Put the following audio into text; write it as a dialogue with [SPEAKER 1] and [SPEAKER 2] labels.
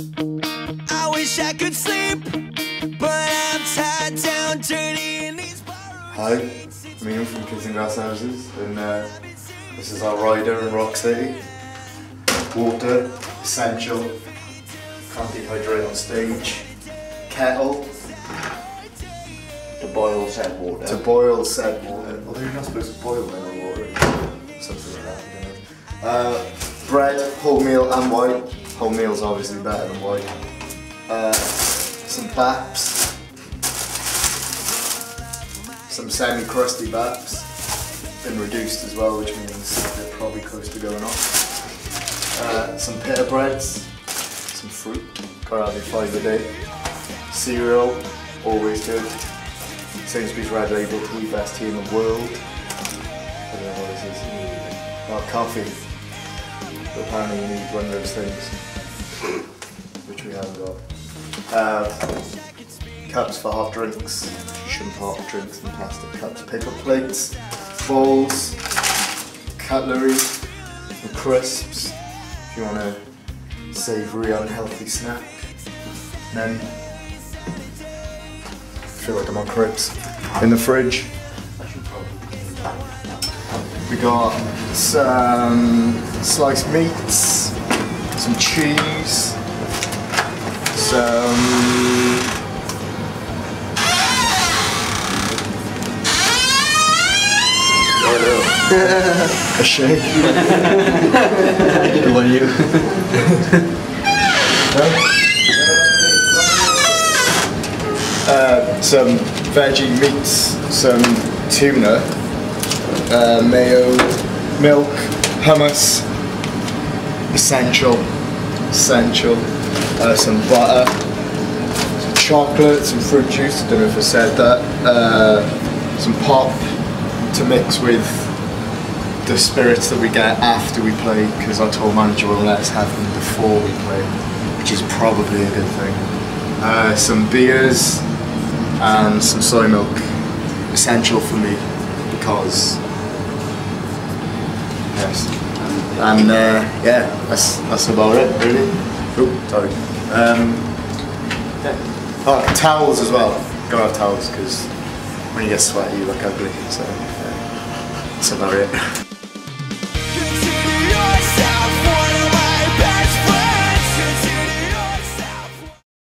[SPEAKER 1] I wish I could sleep, but I'm tied down, dirty in these
[SPEAKER 2] Hi, I'm Ian from Kids In Glass Houses, and uh, this is our rider in Rock City. Water, essential. Can't dehydrate on stage. Kettle
[SPEAKER 3] To boil said water.
[SPEAKER 2] to boil said water. Although you're not supposed to boil any water. Something like that. I don't know. Uh, bread, wholemeal and white. Wholemeal's obviously better than white. Uh, some baps. Some semi-crusty baps. Been reduced as well, which means they're probably close to going off. Uh, some pita breads. Some fruit. Have your five a day. Cereal, always good. Sainsbury's Red Label, the best tea in the world. I don't know what this is. Oh, coffee. But apparently you need one of those things. Which we haven't got. Uh, cups for hot drinks. Put hot drinks in plastic cups. Paper plates, bowls, cutlery, some crisps. If you want a savoury, unhealthy snack. And then feel like I'm on crepes. In the fridge, we got some sliced meats, some cheese, some a shake.
[SPEAKER 3] Good you.
[SPEAKER 2] uh, some veggie meats, some tuna, uh, mayo, milk, hummus, essential, essential, uh, some butter, some chocolate, some fruit juice, I don't know if I said that, uh, some pop to mix with the spirits that we get after we play because our tour manager will let us have them before we play, which is probably a good thing. Uh, some beers and some soy milk, essential for me because yes, and uh, yeah, that's that's about it really. Sorry. Um, oh, towels as well. Gotta have towels because when you get sweaty you look ugly. So yeah, that's about it.